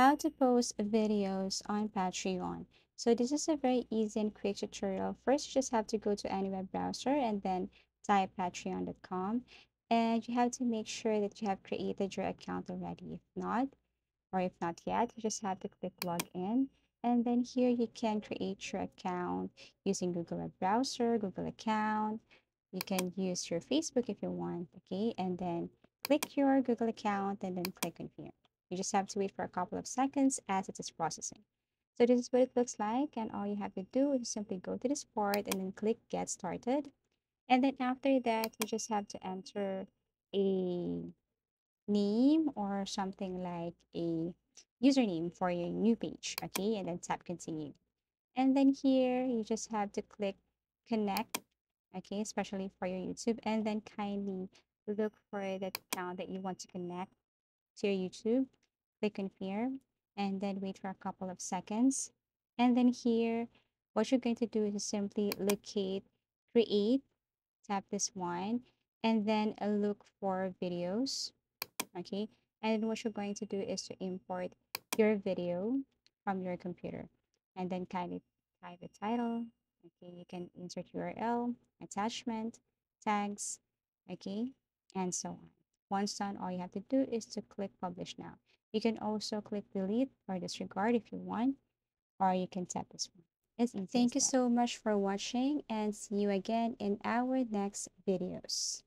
how to post videos on Patreon. So this is a very easy and quick tutorial. First, you just have to go to any web browser and then type patreon.com. And you have to make sure that you have created your account already. If not, or if not yet, you just have to click login. And then here you can create your account using Google Web Browser, Google account. You can use your Facebook if you want, okay? And then click your Google account and then click confirm. You just have to wait for a couple of seconds as it is processing. So this is what it looks like and all you have to do is simply go to this part and then click get started. And then after that, you just have to enter a name or something like a username for your new page, okay? And then tap continue. And then here, you just have to click connect, okay? Especially for your YouTube. And then kindly look for the account that you want to connect to your YouTube click confirm and then wait for a couple of seconds. And then here, what you're going to do is simply locate, create, tap this one, and then look for videos. Okay. And what you're going to do is to import your video from your computer and then kind of type the title. Okay. You can insert URL, attachment, tags, okay, and so on. Once done, all you have to do is to click publish now. You can also click delete or disregard if you want, or you can tap this one. It's. Thank you so much for watching and see you again in our next videos.